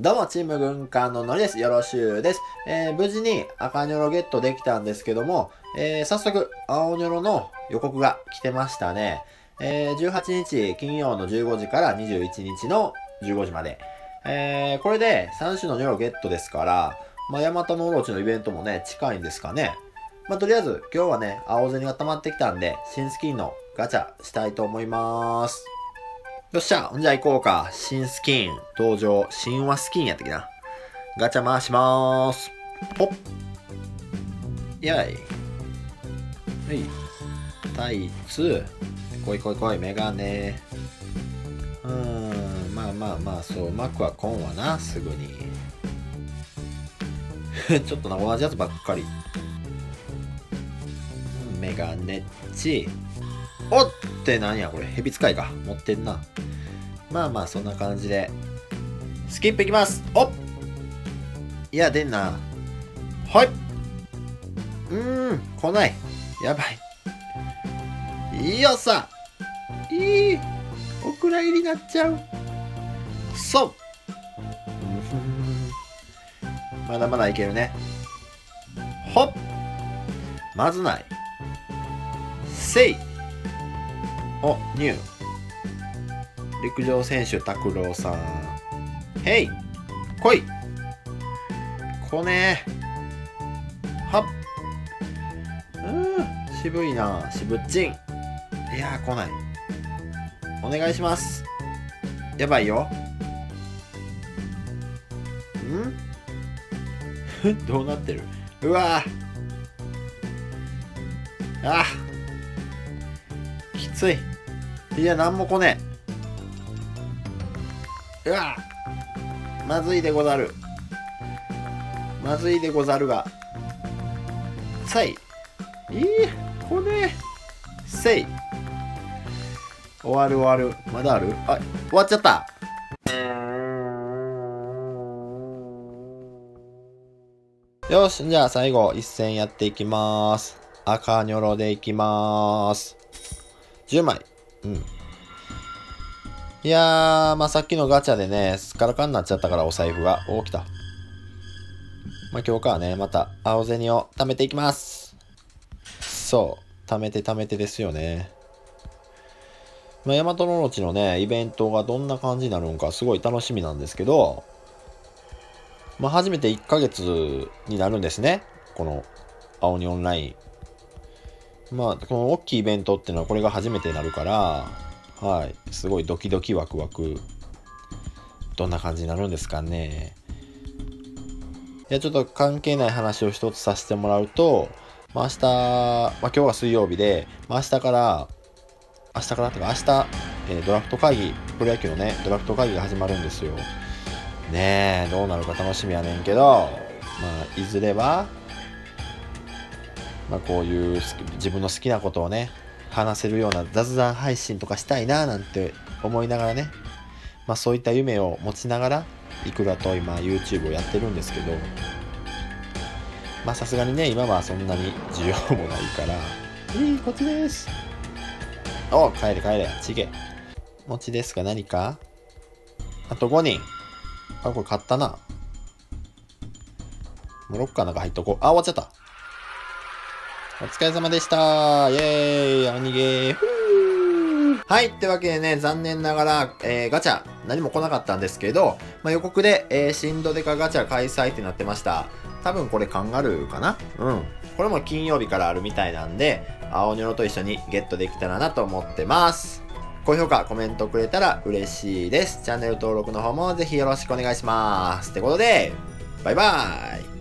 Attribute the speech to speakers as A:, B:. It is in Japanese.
A: どうも、チーム軍艦ののりです。よろしゅうです。えー、無事に赤ニョロゲットできたんですけども、えー、早速、青ニョロの予告が来てましたね。えー、18日金曜の15時から21日の15時まで。えー、これで3種のニョロゲットですから、まあ、ヤマタノオロチのイベントもね、近いんですかね。まあ、とりあえず、今日はね、青銭が溜まってきたんで、新スキンのガチャしたいと思います。よっしゃ、じゃあ行こうか。新スキン、登場、神話スキンやったっけな。ガチャ回しまーす。ポッ。やい。はい。タイツ。こいこいこい、メガネ。うーん、まあまあまあ、そう、うまくはこんわな、すぐに。ちょっとな、同じやつばっかり。メガネっち。おって何やこれ。ヘビ使いか。持ってんな。まあまあ、そんな感じで。スキップいきますおっいや、出んな。はいうーん、来ない。やばい。よっさいいお蔵入りになっちゃう。そうまだまだいけるね。ほっまずない。せいお、ニュー。陸上選手拓郎さん。へい来い来ねはっうん、渋いな渋っちん。いやー来ない。お願いします。やばいよ。ん？どうなってる？うわあきつい。いや、なんも来ねえ。うわ。まずいでござる。まずいでござるが。さい。いいこれせい。終わる終わる。まだある？あ終わっちゃった。よし、じゃあ最後、一戦やっていきます。赤ニョロでいきます。10枚。うん。いやー、まあ、さっきのガチャでね、すっからかんになっちゃったからお財布が。お、来た。まあ、今日からね、また青銭を貯めていきます。そう。貯めて貯めてですよね。まあ、大和のロチのね、イベントがどんな感じになるのかすごい楽しみなんですけど、まあ、初めて1ヶ月になるんですね。この、青にオンライン。まあ、この大きいイベントっていうのはこれが初めてになるから、はい。すごいドキドキワクワク。どんな感じになるんですかね。いや、ちょっと関係ない話を一つさせてもらうと、まあ、明日、まあ、今日は水曜日で、まあ、明日から、明日からってか明日、えー、ドラフト会議、プロ野球のね、ドラフト会議が始まるんですよ。ねえ、どうなるか楽しみやねんけど、まあ、いずれは、まあ、こういう自分の好きなことをね、話せるような雑談配信とかしたいななんて思いながらね、まあそういった夢を持ちながら、いくらと今 YouTube をやってるんですけど、まあさすがにね、今はそんなに需要もないから、いい、こっちです。お帰れ帰れ、ちげ。持ちですか何か？あと5人。あ、これ買ったな。もうロッカーなんか入っとこう。あ、終わっちゃった。お疲れ様でした。イェーイおにげー。はい。ってわけでね、残念ながら、えー、ガチャ、何も来なかったんですけど、まあ、予告で、えー、新ドデカガチャ開催ってなってました。多分これカンガルーかな？うん。これも金曜日からあるみたいなんで、青ニョロと一緒にゲットできたらなと思ってます。高評価、コメントくれたら嬉しいです。チャンネル登録の方もぜひよろしくお願いします。ってことで、バイバーイ